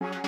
you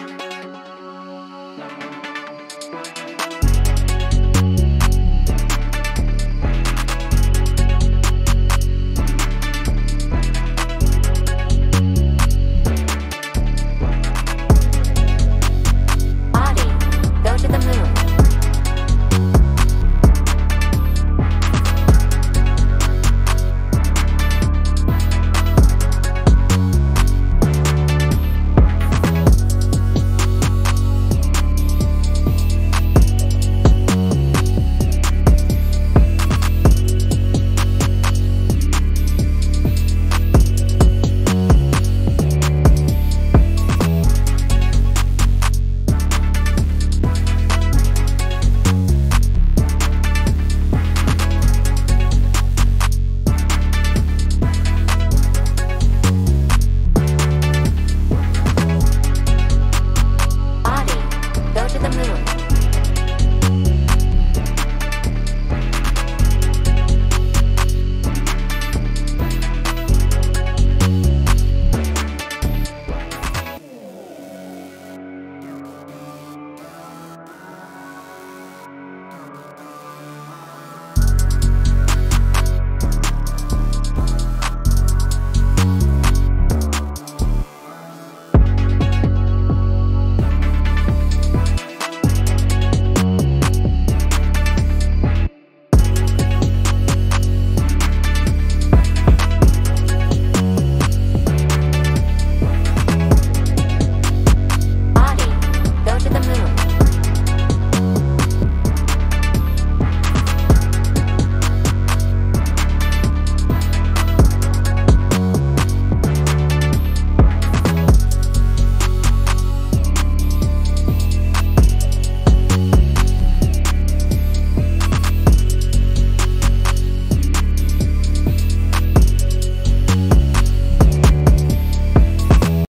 Summer.